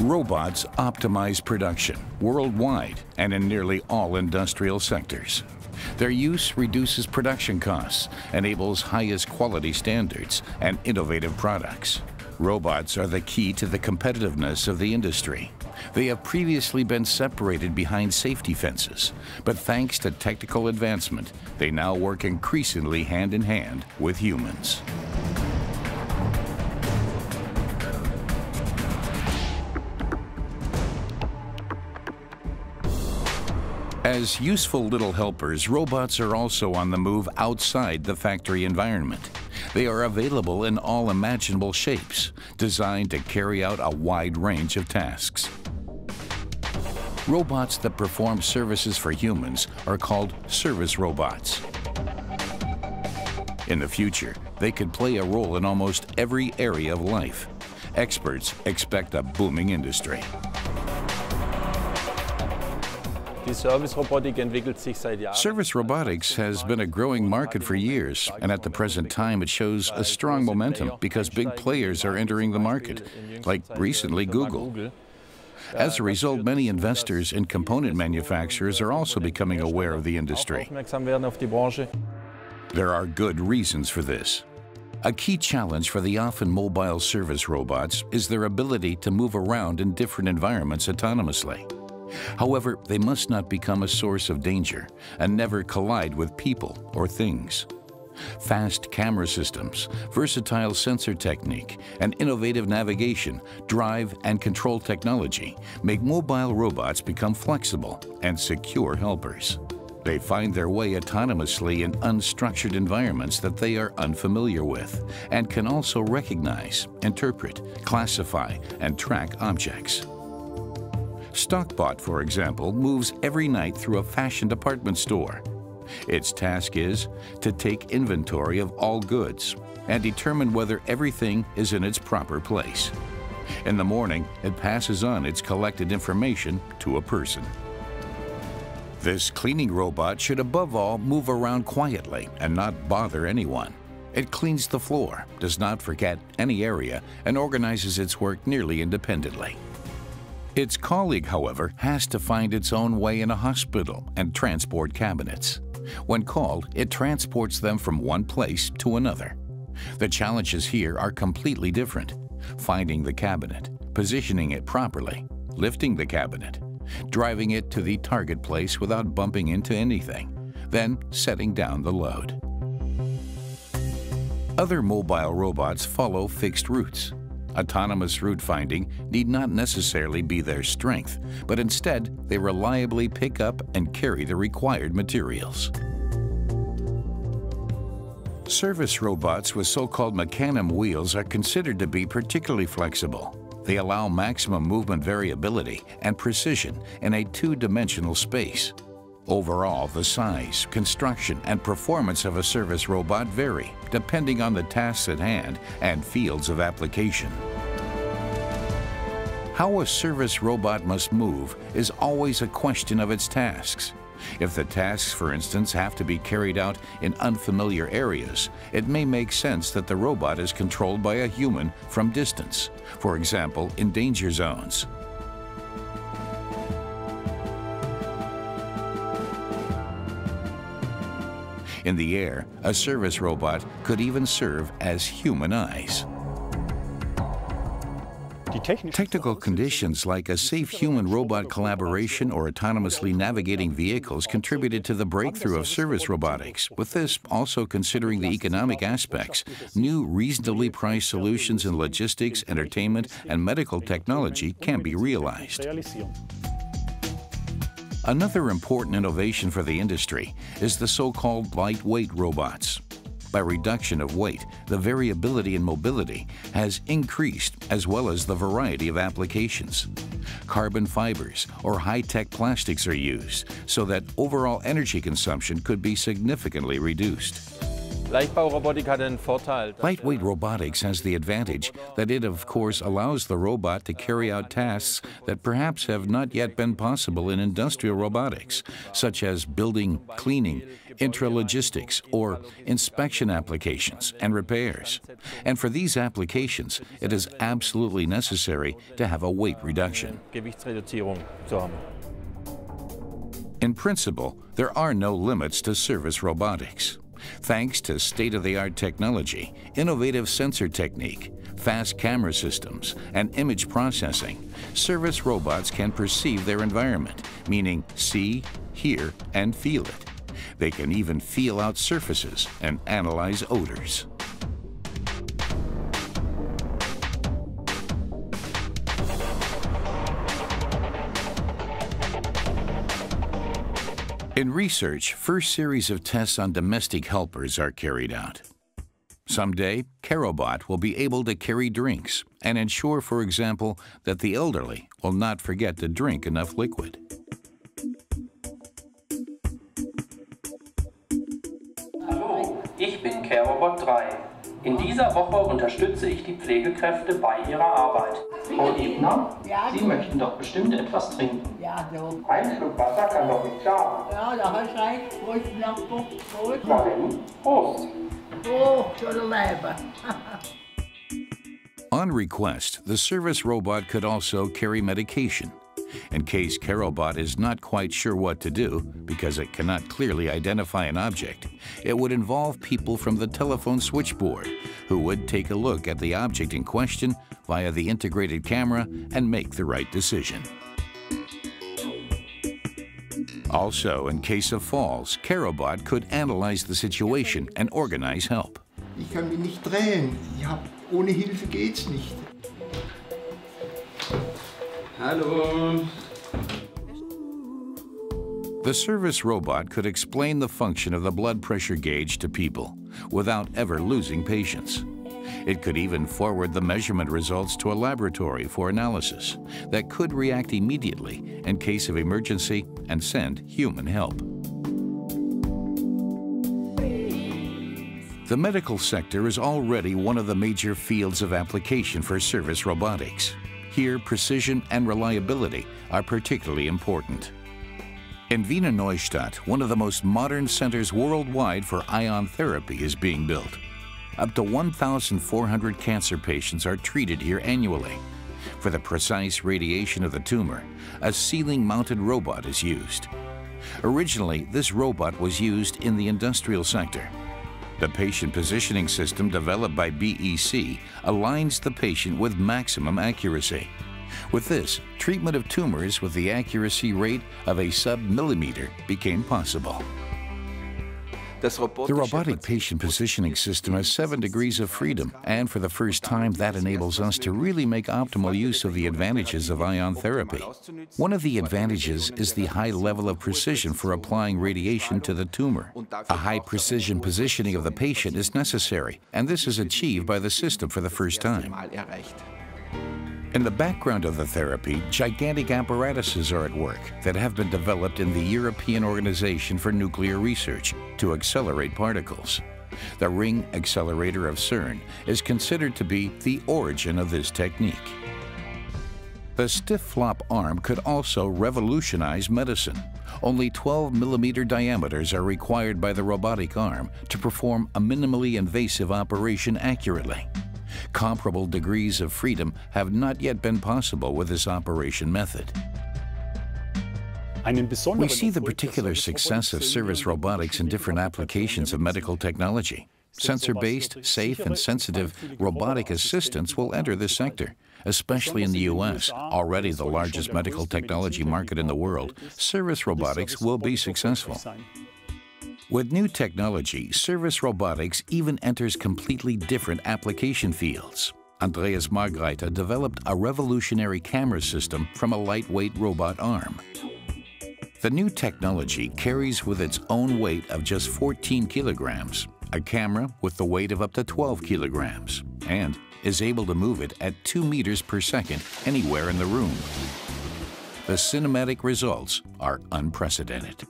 Robots optimize production worldwide and in nearly all industrial sectors. Their use reduces production costs, enables highest quality standards, and innovative products. Robots are the key to the competitiveness of the industry. They have previously been separated behind safety fences, but thanks to technical advancement, they now work increasingly hand in hand with humans. As useful little helpers, robots are also on the move outside the factory environment. They are available in all imaginable shapes, designed to carry out a wide range of tasks. Robots that perform services for humans are called service robots. In the future, they could play a role in almost every area of life. Experts expect a booming industry. Service robotics has been a growing market for years, and at the present time it shows a strong momentum because big players are entering the market, like recently Google. As a result, many investors and component manufacturers are also becoming aware of the industry. There are good reasons for this. A key challenge for the often mobile service robots is their ability to move around in different environments autonomously. However, they must not become a source of danger and never collide with people or things. Fast camera systems, versatile sensor technique, and innovative navigation, drive, and control technology make mobile robots become flexible and secure helpers. They find their way autonomously in unstructured environments that they are unfamiliar with and can also recognize, interpret, classify, and track objects. Stockbot, for example, moves every night through a fashion department store. Its task is to take inventory of all goods and determine whether everything is in its proper place. In the morning, it passes on its collected information to a person. This cleaning robot should above all move around quietly and not bother anyone. It cleans the floor, does not forget any area, and organizes its work nearly independently. Its colleague, however, has to find its own way in a hospital and transport cabinets. When called, it transports them from one place to another. The challenges here are completely different. Finding the cabinet, positioning it properly, lifting the cabinet, driving it to the target place without bumping into anything, then setting down the load. Other mobile robots follow fixed routes. Autonomous route finding need not necessarily be their strength, but instead they reliably pick up and carry the required materials. Service robots with so-called mecanum wheels are considered to be particularly flexible. They allow maximum movement variability and precision in a two-dimensional space. Overall, the size, construction, and performance of a service robot vary depending on the tasks at hand and fields of application. How a service robot must move is always a question of its tasks. If the tasks, for instance, have to be carried out in unfamiliar areas, it may make sense that the robot is controlled by a human from distance, for example, in danger zones. In the air, a service robot could even serve as human eyes. Technical conditions like a safe human-robot collaboration or autonomously navigating vehicles contributed to the breakthrough of service robotics. With this, also considering the economic aspects, new reasonably priced solutions in logistics, entertainment, and medical technology can be realized. Another important innovation for the industry is the so-called lightweight robots. By reduction of weight, the variability in mobility has increased as well as the variety of applications. Carbon fibers or high-tech plastics are used so that overall energy consumption could be significantly reduced. Lightweight er robotics has the advantage that it, of course, allows the robot to carry out tasks that perhaps have not yet been possible in industrial robotics, such as building, cleaning, intralogistics, or inspection applications and repairs. And for these applications, it is absolutely necessary to have a weight reduction. Gewichtsreduzierung zu haben. In principle, there are no limits to service robotics. Thanks to state-of-the-art technology, innovative sensor technique, fast camera systems, and image processing, service robots can perceive their environment, meaning see, hear, and feel it. They can even feel out surfaces and analyze odors. In research, first series of tests on domestic helpers are carried out. Someday, Care-O-bot will be able to carry drinks and ensure, for example, that the elderly will not forget to drink enough liquid. Hallo, ich bin Care-O-bot 3. In dieser Woche unterstütze ich die Pflegekräfte bei ihrer Arbeit. Frau Ebner, Ja, Sie du- möchten doch bestimmt etwas trinken. Ja, so. Ein Schluck Wasser kann doch nicht schaden. Ja, da hast du recht. Prost nach Prost. Na denn, Prost! Oh, schon Leben. On request, the service robot could also carry medication. In case Care-O-bot is not quite sure what to do because it cannot clearly identify an object, it would involve people from the telephone switchboard who would take a look at the object in question via the integrated camera and make the right decision. Also, in case of falls, Care-O-bot could analyze the situation and organize help. Ich kann mich nicht drehen. Ich hab, ohne Hilfe geht's nicht. Hallo! The service robot could explain the function of the blood pressure gauge to people without ever losing patience. It could even forward the measurement results to a laboratory for analysis that could react immediately in case of emergency and send human help. The medical sector is already one of the major fields of application for service robotics. Here, precision and reliability are particularly important. In Wiener Neustadt, one of the most modern centers worldwide for ion therapy is being built. Up to 1,400 cancer patients are treated here annually. For the precise radiation of the tumor, a ceiling-mounted robot is used. Originally, this robot was used in the industrial sector. The patient positioning system developed by BEC aligns the patient with maximum accuracy. With this, treatment of tumors with the accuracy rate of a sub-millimeter became possible. The robotic patient positioning system has seven degrees of freedom, and for the first time, that enables us to really make optimal use of the advantages of ion therapy. One of the advantages is the high level of precision for applying radiation to the tumor. A high precision positioning of the patient is necessary, and this is achieved by the system for the first time. In the background of the therapy, gigantic apparatuses are at work that have been developed in the European Organization for Nuclear Research to accelerate particles. The ring accelerator of CERN is considered to be the origin of this technique. The STIFF-FLOP arm could also revolutionize medicine. Only 12 millimeter diameters are required by the robotic arm to perform a minimally invasive operation accurately. Comparable degrees of freedom have not yet been possible with this operation method. We see the particular success of service robotics in different applications of medical technology. Sensor-based, safe, and sensitive robotic assistants will enter this sector. Especially in the U.S., already the largest medical technology market in the world, service robotics will be successful. With new technology, service robotics even enters completely different application fields. Andreas Margreiter developed a revolutionary camera system from a lightweight robot arm. The new technology carries with its own weight of just 14 kilograms a camera with the weight of up to 12 kilograms and is able to move it at 2 meters per second anywhere in the room. The cinematic results are unprecedented.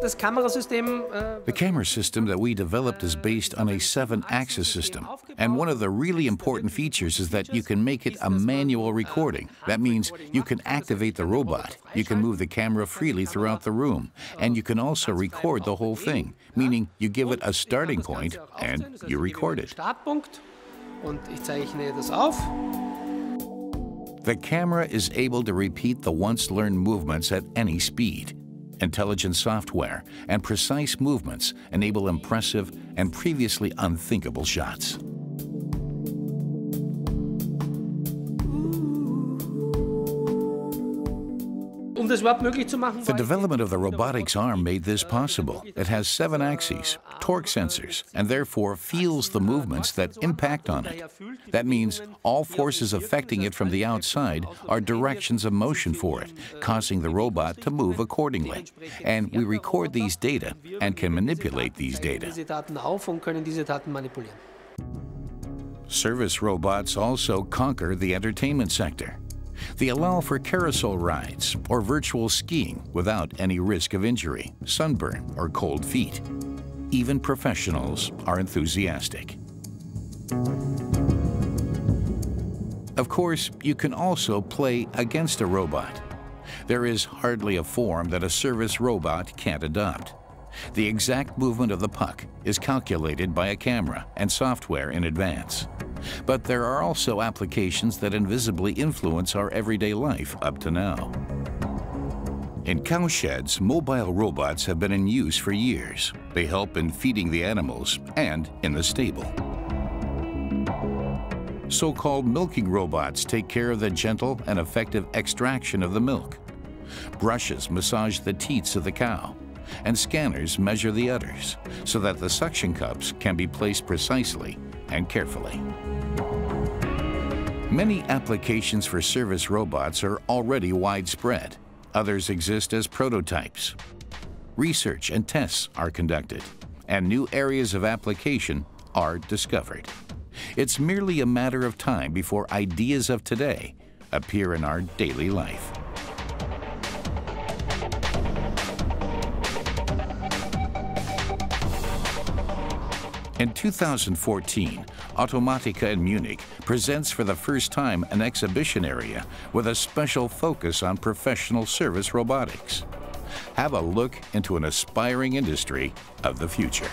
Uh, the camera system that we developed is based on a seven axis system. And one of the really important features is that you can make it a manual recording. That means you can activate the robot, you can move the camera freely throughout the room, and you can also record the whole thing, meaning you give it a starting point and you record it. Startpunkt und ich zeichne das auf. The camera is able to repeat the once learned movements at any speed. Intelligent software and precise movements enable impressive and previously unthinkable shots. The development of the robotics arm made this possible. It has seven axes, torque sensors, and therefore feels the movements that impact on it. That means all forces affecting it from the outside are directions of motion for it, causing the robot to move accordingly. And we record these data and can manipulate these data. diese Daten auf und können diese Daten manipulieren. Service robots also conquer the entertainment sector. They allow for carousel rides or virtual skiing without any risk of injury, sunburn, or cold feet. Even professionals are enthusiastic. Of course, you can also play against a robot. There is hardly a form that a service robot can't adopt. The exact movement of the puck is calculated by a camera and software in advance. But there are also applications that invisibly influence our everyday life up to now. In cowsheds, mobile robots have been in use for years. They help in feeding the animals and in the stable. So-called milking robots take care of the gentle and effective extraction of the milk. Brushes massage the teats of the cow, and scanners measure the udders so that the suction cups can be placed precisely and carefully. Many applications for service robots are already widespread. Others exist as prototypes. Research and tests are conducted, and new areas of application are discovered. It's merely a matter of time before ideas of today appear in our daily life. In 2014, Automatica in Munich presents for the first time an exhibition area with a special focus on professional service robotics. Have a look into an aspiring industry of the future.